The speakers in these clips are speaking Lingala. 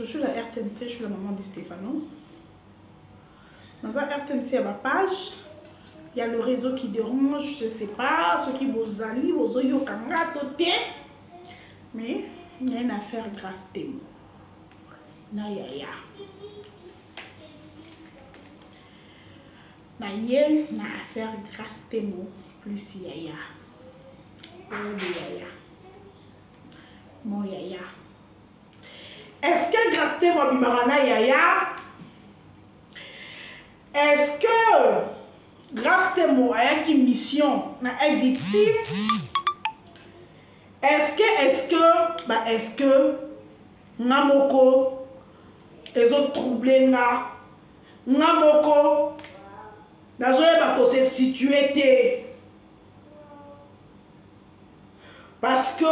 je suis la rtnc je suis la maman de stéphano naza rtnc ya bapage ya le réseau qui dérange je sais pas soki bozali bozoyoka nga to te mais naye na faire grâce temo na yaya Na ye na affaire grace temo plus yaya oyebi yaya mo yaya est ce que grace temo abimaka na yaya est ce que grace temo ayaki mission na evictive est ce que est ce que ba est ce que nga moko ezo trouble nga Nga moko nazoyeba ko se situer te parce que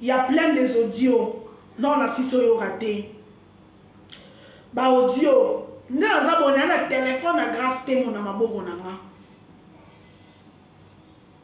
il y a plein des audios non nasisi oyoka te baaudio nde naza bonaa na telefone ya grace temo na maboko na nga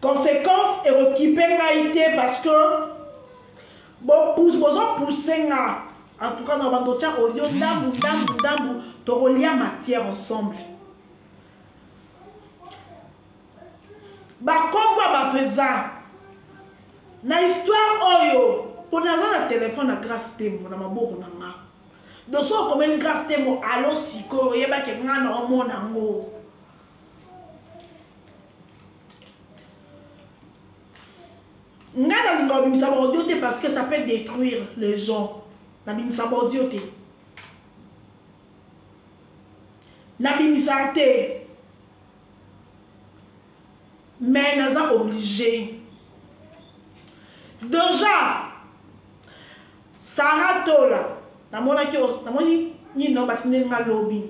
Conséquence et okipe ngai te parce que bozo pousser nga en tout cas na bando tia olio ndambu ndambu ndambu tokolia matière ensemble bakombo ya bato eza na histoire oyo mpo naza na telefone na grace tembo na maboko na nga doso okomeli grace tembo alo sikoyo oyebaki nga na omona ngo nga nalinga obimisa baaudio te parce que ça peut détruire les gens nabimisa baaudio te nabimisaka te mais naza oblige deja sara tola namonaki namoni nino batindeli nga lobi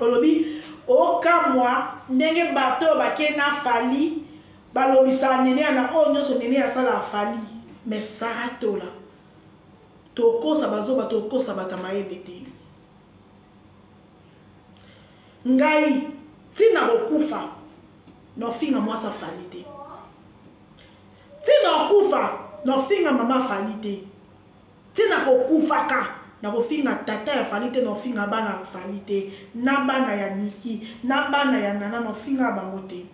Olobi okamwa ndenge bato oyo bake na fali balobisa neneya na oyo nyonso neneya asala afali me sara tola tokosa bazoba tokosa bata mayebe te ngai ntina kokufa nofinga mwasi afali te ntina okufa nofinga mama afali te Ti na kokufaka na kofinga tata ya Fally te na kofinga bana ya Fally te na bana ya Nicky na bana ya Nana na kofingaka bango te.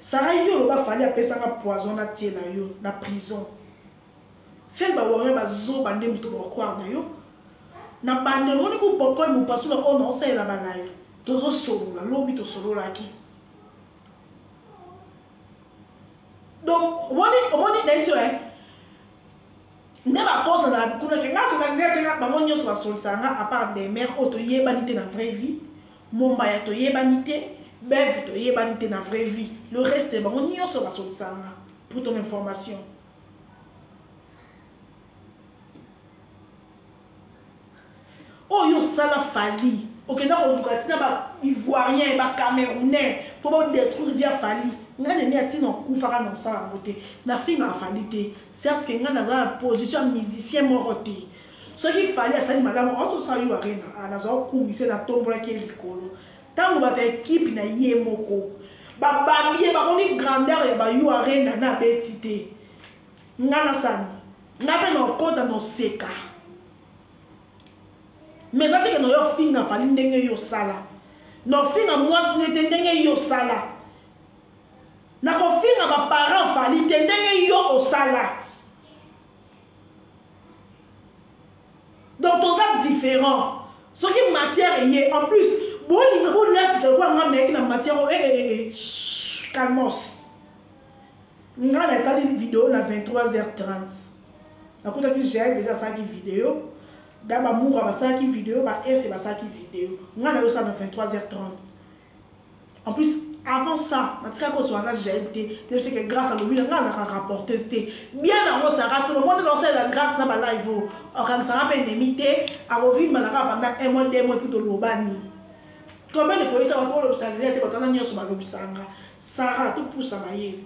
Sarah yo oloba Fally apesa nga poison natiela yo na prison. Seul ba warrior ba zoba nde moto ba croire na yo. Na bande omoni ko popol mopasula oyo na osalela ba like tozosolola lobi tosololaki. donc omoni omoni na biso e nde bakosa na kuna ke ngai sosakria te nga bango nyonso basolisaka nga apart des mare oyo toyebani te na vraie vie mombaya toyebani te beve toyebani te na vraie vie le reste bango nyonso basolisaka nga pour ton information oyo oh, osala fali okenda koluka ntina baivoirien bacamerounais mpo badétruire via fali ngai nene atina okufaka na kosala yango te nafingaka fali te certes ke ngai naza na position ya musicien moko te soki fali asali malamu aotosala yo arena ah, naza okumise natombolaki ye likolo ntango bato ya ekipe na ye moko babambi ye bakomi grandeur ya bayo arena na abeti te Nga na sani. Nga pe na okota na oseka. Mais eza teke na yo finga fali ndenge yo sala. Na ofinga mwasi nete ndenge yo sala. Na kofinga ba parents fali te ndenge yo osala. Donc toza différent. Soki matière eye en plus bolinga bolatisa lokola nga meyaki na matière oyo eh, eh, eh, eh calmos. nga nasali video na 23h30 nakutaki jael deja asalaki video da bamunga basalaki video baese basalaki video nga nayosala na 23h30 en plus avant ça natikaki kozwa na jael te nayebiseke grâce alobi na nga azalaka rapporteuse te bien yango sara to lomoni naosalela grâce na balive oyo okanisanga mpe enemi te akovimba na kaka banda un mois deux mois epuis tolobani combien de fois esaka kolobisa lelete batana nyonso balobisanga Sarah to pusa mayele.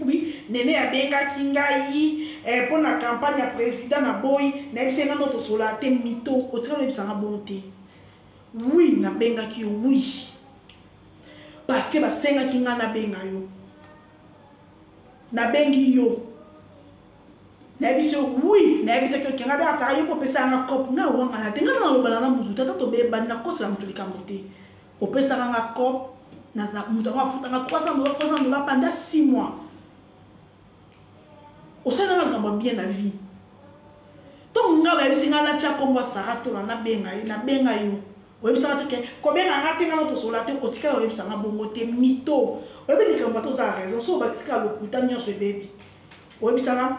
Oui, Nene abengaki ngai eh, mpo na campagne ya président na boyi nayebisa ngai no tosola te mito otika noyebisa nga bongo te oui nabengaki yo oui parce que basengaki ngai nabenga yo nabengi yo nayebisi yo oui nayebisaki yo kenga bea asaka yo kopesa yanga cope na wangana te ngai nalobana na motu tata tobebani nakosela motu likambo te opesaka nga cop moto yango afutanga 300 dola 300 dola banda 6 mois osalelaka likambo ya bien na vie ntongo ngai bayebisi ngai natya nkombo ya sara tola nabenga ye nabenga yo oyebisaka te ke kobenga nga te ngana tosola te otikala oyebisa nga bongo te mito oyebi likambo ata oza raison so obatika lokuta nyonso ebebi oyebisaka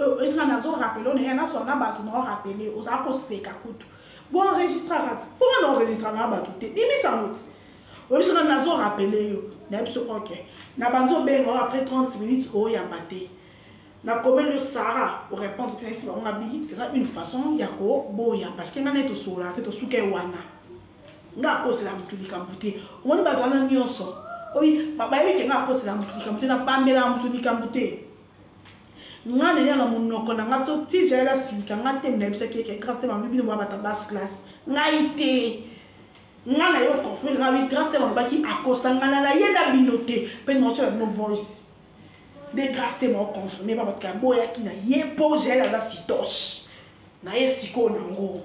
Euh, esika nazo rappele na ye naso na bato na orapele ozala koseka kutu bo enregistraka ti mpo nga na enregistraka na bato te bimisa yango ti oyebisaka nazo rappele yo na biso ok na banzi obenga oyo après 30 minutes oyamba te nakomeli yo sara orépondre te nayesi bango ngabi eza une façon ya koboya parce que nga naye tosololaka te tosuka ye wana nga akosela motu likambo te omoni bato wana nyonso oyi bayebi ke nga akosela motu likambo te napambela motu likambo te nga nene na monoko na nga so ti jael asilika nga te nayebisaki ye ke grace te malobi bino babata basse classe ngai te nga na yo confirme nga bi grace te malobaki akosangana na ye na bino te mpe naotyela bino voice nde grace te mao confirme ba bato yaboyaki na ye mpo jael aza sitoche na ye sikoyo nango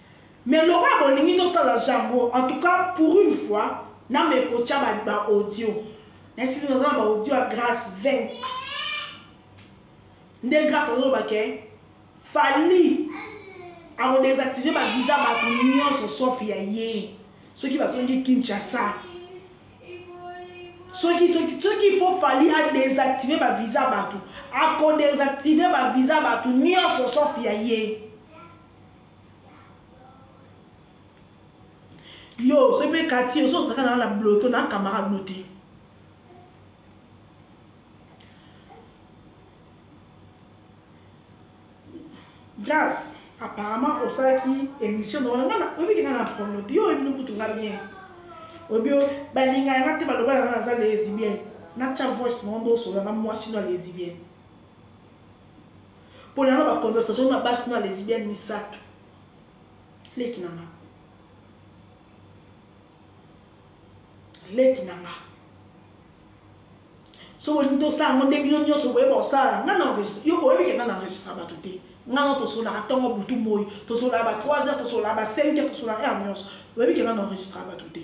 Mais lokola bolingi tosala jango en tout cas pour une fois na me kotia ba ba audio. Na sili naza na ba audio ya grâce 20. Nde grâce azo ba ke Fally ako désactiver ba visa ba nionso sauf ya ye. Soki bazongi Kinshasa. soki soki soki il faut fali a désactiver ba visa bato ako désactiver ba visa bato nyonso sauf ya ye yo soki mpe kati oso ozalaka na na bloto na camarade no te grace apparemment osalaki émission na wana ngana oyebiki nga na problème te yo oyebi no kutu nga bien oyebi balinga yanga te baloba yanga naza lesbienne natya voice na ngo nde osola na mwasi no ya lesbienne pona na ba conversation na basi na lesbienne misato leki na nga leki na nga soki olingi tosala yango nde bino nyonso boyeba kosala nga na yo boyebi ke nga na enregistra bato te nga na tosolaka ntongo butu moi tosolaka ba 3 heures tosolaka ba 5 heures tosolaka heure nyonso boyebi ke nga na enregistra bato te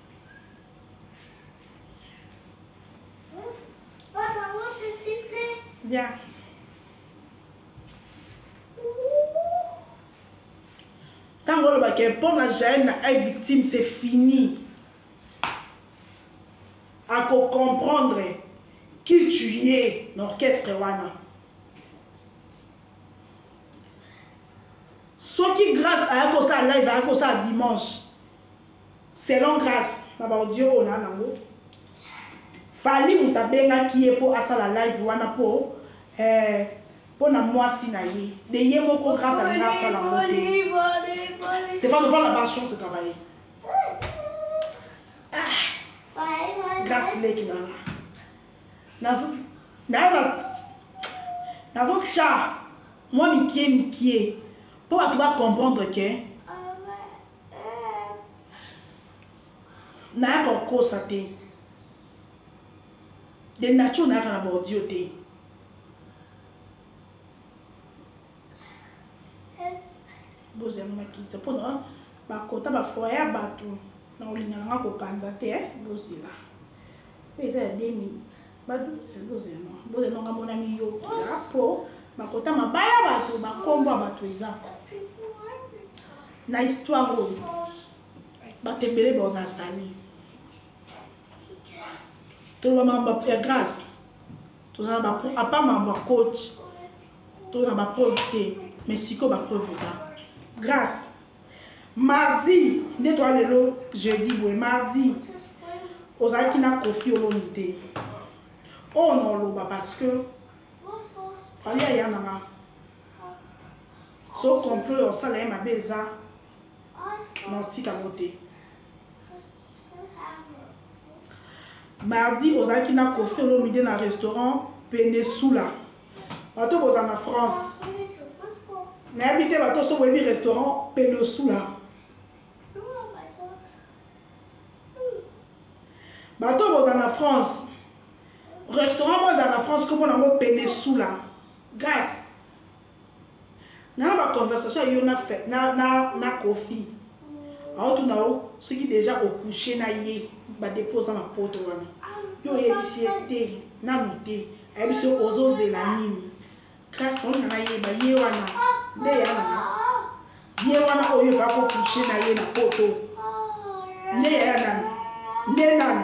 Yeah. ntango olobaka mpo na jael na ai victime c'est fini akocomprendre qui tu es na orchestre wana soki grâce aya kosala live aya kosala dimanche Selon Grace, na ba audio oyo na nango, Fally moto abengaki ye mpo asala live wana mpo eh, mpo na mwasi na ye de ye moko Grace alinga asala ngo te. Stéphane, voilà ba chance de travailler. Ah, Grace leki na nga. Nazo nayo na nazo tya mwa mikie mikie mpo bato bacomprendre ke nayaka okosa te de nature nayaka na bordio te bozwa yango makita mpo na bakota bafoye ya bato na kolinga nanga kopanza te eh, bozela mpe eza ya 2000 bato bozema bozema ngambo na miyokela mpo makota mabaya bato bakombo ya bato eza na histoire oyo bato ebele bazasali toloba mambo ya grâce toza na bapreuve apa mambo ya coach toza na bapreuve te mais sikoyo bapreuve eza grâce mardi nde toya lelo jeudi boye mardi ozalaki na kofi oloni te oyo na oloba parce que fali aya nanga so complot ya osala ye mabe eza na otika yango te mardi ozalaki na kofi olomide na restaurant peninsula bato boza na france nayebi te bato so boyebi restaurant peninsula bato boza na france restaurant moko eza na france kombo nango peninsula grace na ba conversation yo na fait na na na kofi auto na o soki déjà au coucher na ye ba déposa na poto wana yo yebisi te na mute ayebisi ozo zela nini classe on na ye ba ye wana nde ya na ye wana oyo ba ko coucher na ye na poto nde ya na nde na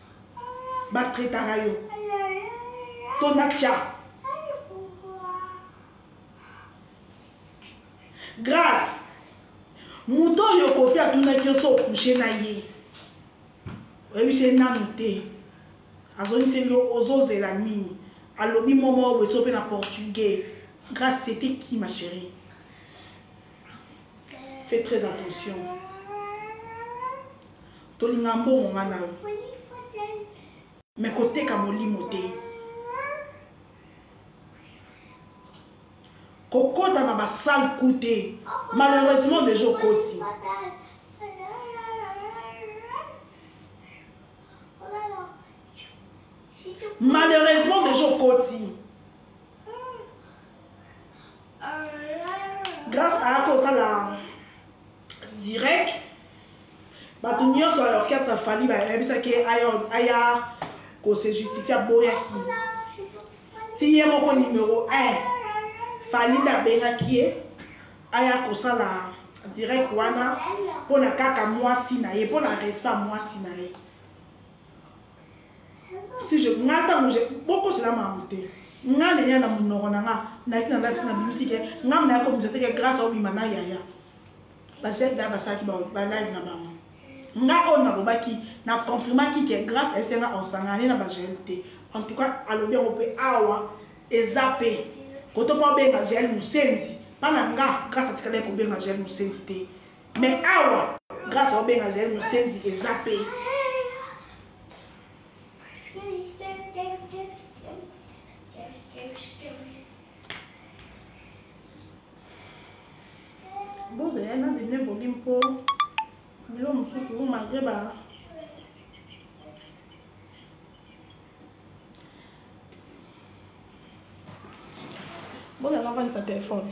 ba traitaka yo to na tya grâce moto oyo kofi atunaki yo so okushe na ye oyebisi ye nanu te azongiseli yo ozozela nini alobi momo oyo boyeso mpe na portugais grâce c'était qui ma chérie fais très attention Tolinga mbongo nga na yo. Mais koteka molimo te. kokota na basale ku te malheureusement deja okoti malheureusement deja okoti grâce ayaki osala direct bato nyonso ya orchestre fali bayebisaki aya kose justifie aboyaki ti ye moko numero 1 fali nde abengaki ye aya kosala direct wana mpo na kaka mwasi na ye mpo na respect ya mwasi na ye si je nga tango je boko cela m'a monté nga le na munoko na nga na ki na ndaki na bimisi ke nga na ko mizate ke grâce au bima na yaya ba chef da ba saki ba ba live na bango nga on na bobaki na compliment ki ke grâce à senga on sangane na ba jeune te en tout cas alobi on peut awa eza pe koto pa benga jeune musenzi pana nga grâce à tikala ko benga jeune musenzi te me awa grâce obenga jael mosenzi eza mpe bozela na ndimi ebongi mpo bilo mosusu malgre ba bozala navandisa telefone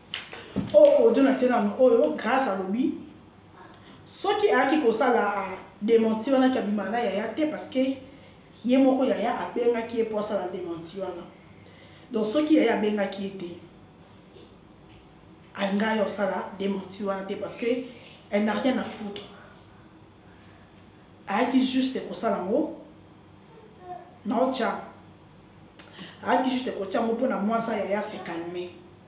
oyo oh, audio na tienano oyo oh, grâce alobi soki ayaki kosala ah, dementi wana kabima na yaya te parce que ye moko yaya abengaki ye mpo asala dementi wana donc soki yaya abengaki ye te alingaki ya kosala dementi wana te parce que elle n'a rien à foutre ayaki juste kosala yango naotya ayaki juste kotya yango mpo na mwasa yaya se calmer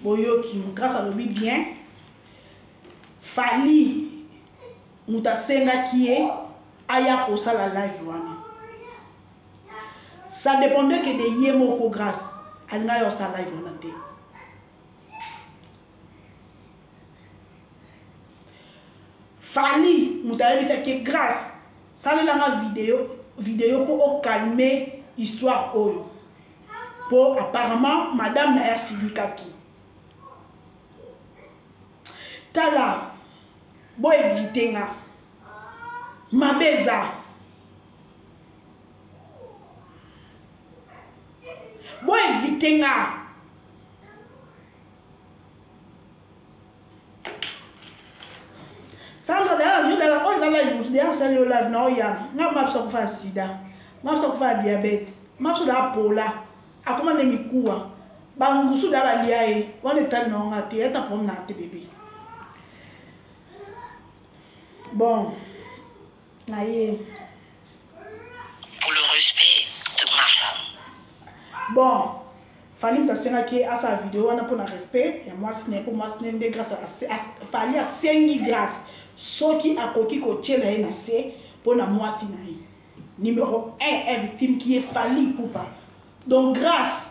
boyoki grâce alobi bien fali moto asengaki ye aya kosala live wana ça dépendait que de ye moko grâce alingaki osala live wana te fali moto ayebisaki ye grâce salela nga video video mpo okalme histoire oyo mpo apparemment madame na ye asilikaki tala boevite nga mabe eza boevite nga sandra dala yo dala oyo eza live mosusu deya asali yo live na oyamba nga mapsa kufa ya sida mapsa kufa ya diabete mapsa da apola akoma nde mikuwa bangusu da balia ye wana etali na wanga te ata problème na te bebe bon na ye pour le respect de ma femme bon fali moto asengaki ye asala video wana mpo na respect ya mwasi na ye mpo mwasi na ye nde grâce fali asengi grâce soki akoki kotyela ye na se mpo na mwasi na ye numéro 1 est victime qui est fali poupa donc grâce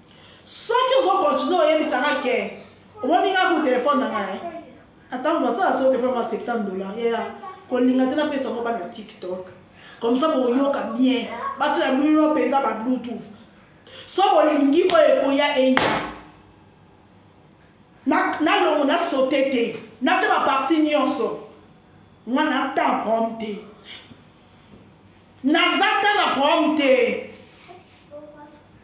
soki ozo continue oyebisa nga ke omoni nga ku telefone na ngai atango basala so telefone ma 70 dollar ya kolinga te napesa yango bana tiktok comme ça boyoka bien batya bino mpenza ba bluetooth so bolingi oyo ekoya eya nalongo nasote te natya baparti nyonso nga nata rome te naza ta na rome te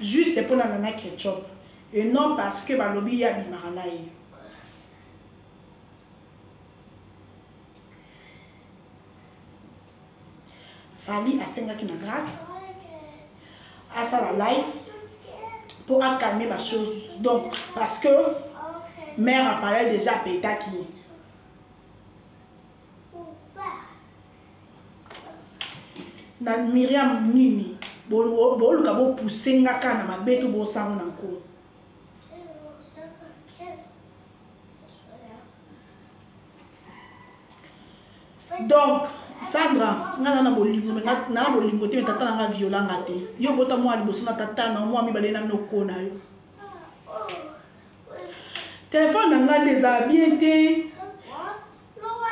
Juste mpo na nana ketchup et non parce que balobi ye abimaka na ye. Fally asengaki na grâce asala live mpo akalme ba chose donc parce que mère appareil déjà apetaki na miriam nini boluka bopuse nga kaka na mabe to bosango na nko donc sandra nga na na bolingo na na bolingo te tata na nga viola nga te yo bota mwa liboso na tata na mwa mibale na noko na yo telefone na nga nde eza bien te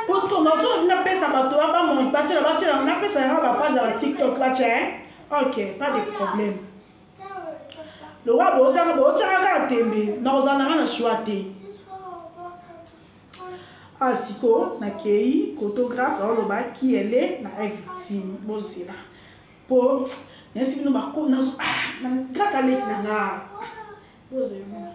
mpo siko nazobi napesa bato ya bamonte batyela batyela napesa yanga bapage ya batiktok batya eh? ok pas de problème lokola bootyaka bootyaka kaka tembe nakozala nanga na shwa te a ah, siko nakei koto grâce aoloba qui elle est na evictime bozela mpo nayesi bino bako nazo ah, grâce aleki na nga bozela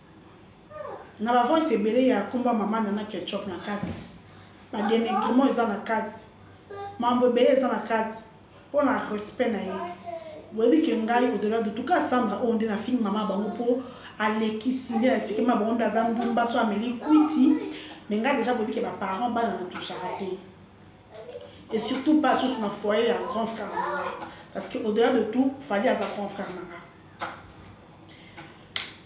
na ba voice ebele ya komba mama nana ketchup na kati ba dénigrement eza na kati mambo ebele eza na kati mpo na respect na ye boyebi ke ngai au-delà de tout cas sandra oyo nde na fini mama bango mpo alekisi nde na explike mama bango nde aza ndumba so ameli kwiti me ngai deja boyebi ke baparent bana na touchaka te et surtout pas susu na foyer ya grand frère na ngai parce que au-delà de tout fali aza grand frère na ngai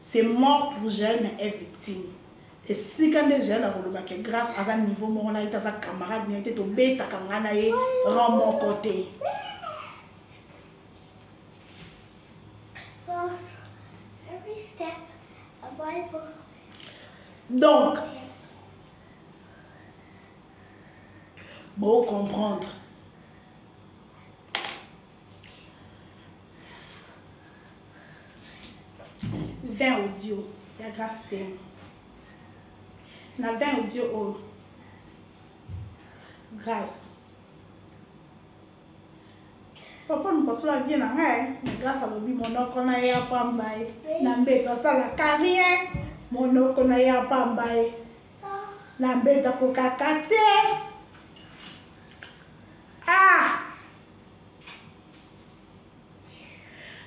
C'est mort pour Jael mais est victime. esika nde jael akoloba ke grace aza niveau moko na ye te aza camarade na ye te tobetaka ngai na ye ran moko te donc bocomprendre 20 audio ya grace te na 20 audio oyo oh. grace papa mokosola vie na ngai na grace alobi monoko na ye apamba ye na mbeto asala carrière monoko na ye apamba ye na mbeto akokaka te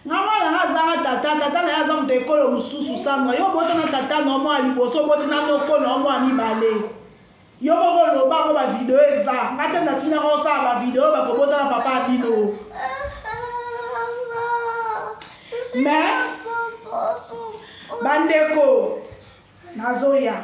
nga mwana nga azanga tata tata na ye aza moto ekolo mosusu sandra yo obota na tata na omwa ya liboso oboti na noko na omwa ya mibale yo moko oloba yango bavideo eza nga te natinaka osala bavideo bakobota na papa ya bino mais bandeko nazoya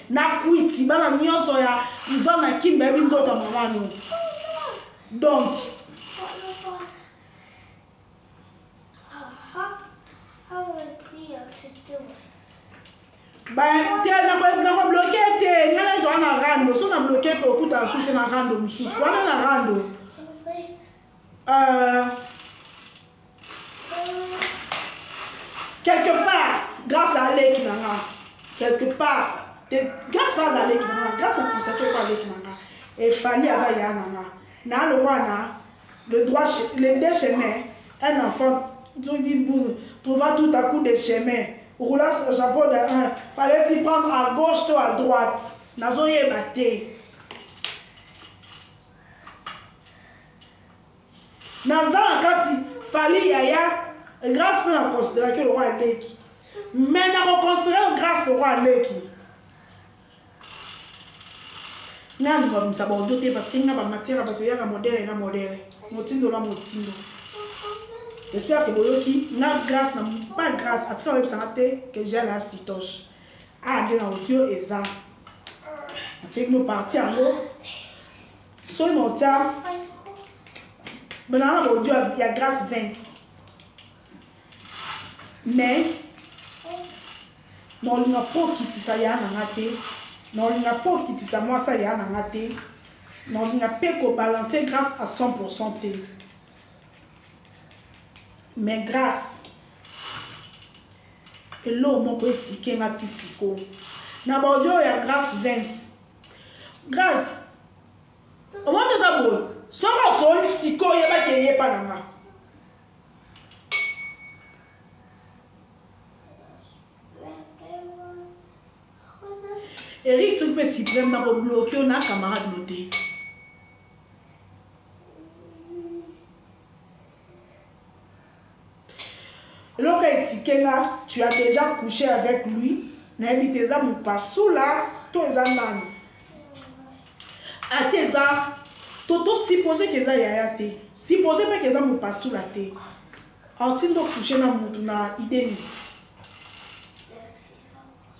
na kwiti bana nyonso ya izo na kini bayebi nzoto ya mama no donc nakobloke te ngai nazoa na rando so na bloke te okuta su te na rando mosusu wana na rando euh, quelque part grâce à leki na nga quelque part grâce pas à leki na nga grâce na constate oyo aleki na nga efali aza yaya na nga na lowana le droit le deux chemin un enfant trouva tout à coup des chemins roula chapeau de un fallait tu prendre à gauche to à droite nazoyeba te naza na kati fali yaya grace mpe na consideraki lokwa aleki me na koconsidere grace lokwa aleki nga ndobamisa baodo te parce que nga bamatière ya bato yaka modele na modele motindo na motindo j'espère que boyoki na grâce na pas grâce atika oyebisanga te que j'ai la citoche aa nde na audio eza atyeki no parti yango soki na otya bananga na baaudio ya grace 20 mais na olinga mpo okitisa ya na nga te na olinga mpo okitisa mwasa ya na nga te na olinga mpe kobalanse grace à 100 pourcent te mais grace eloo moko etike nga ti sikoyo na baaudio ya grace 20 Grace. Omoni oza boye. Soki osoli sikoyo yebaki eyepa na nga. Eric soki mpe supreme na kobloke yo na camarade no te. eloko etike nga tu as déjà couché avec lui nayebi te eza mopasula to eza nani ata eza toto suppose ke eza yaya te suppose mpe ke eza mopasula te aotindo couche na motu na idee nini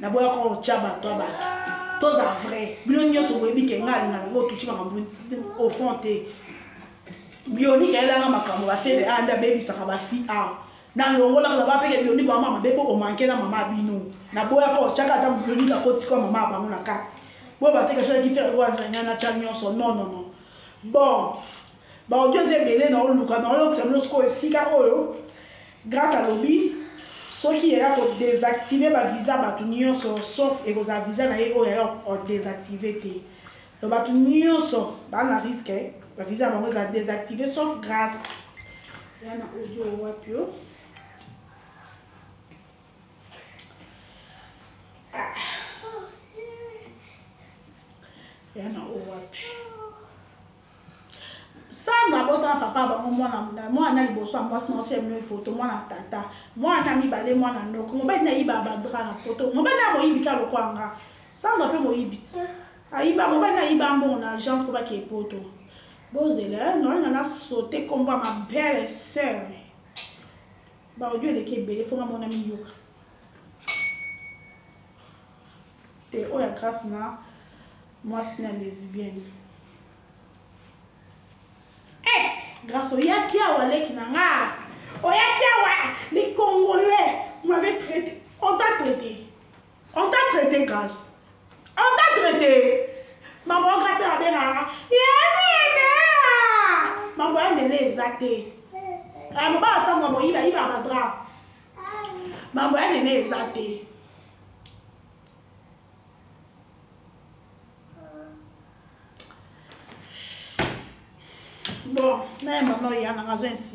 naboya kotya bato ya bato toza vrai bino nyonso boyebi ke ngai alingaka ngo otuti makambo au fond te bionika elanga makambo bafele ande ah, abebisaka bafi a ah. nalongolaka na bapeke bionika mama mabe mpo omanke na mama bino naboyaka otyaka ata bionika kotika mama ya bango na kati boyo bateke soki fere wana na tya nyonso non non non bon Ba audio eza ebele na oluka na oyokisa bino sikoyo esika oyo grâce alobi soki yaya ko désactiver ba visa bato nyonso sauf ekozala visa na ye oyo yaya ko désactiver te donc bato nyonso baa na risque ba visa ya bango ezala désactiver sauf grâce ya na audio wapi yo yana owapi sandra abota na papa bango mwana mwana na liboso ya mwasi na otie mloi foto mwana tata mwana na mibale mwana noko mobali na yiba badra na poto mobali na moyibi ka lokola nga sandra mpe moyibi ayiba mobali na yiba mbongo na agence mpo bakee poto bozela eh, nolinga na sote nkombo ya mabele seur baodio eleki ebele fo ngamona miyoka te oyo ya grace na mwasi na lesbienne eh grace oyaki awa leki na nga oyaki awa les congolais m'avait traité on t'a traité on t'a traité grace on t'a traité mambo ya grace abengaka ya nene mambo ya nene eza te mobala sango moyiba yiba badra mambo ya nene eza te bon naye mama oyana nazo insiste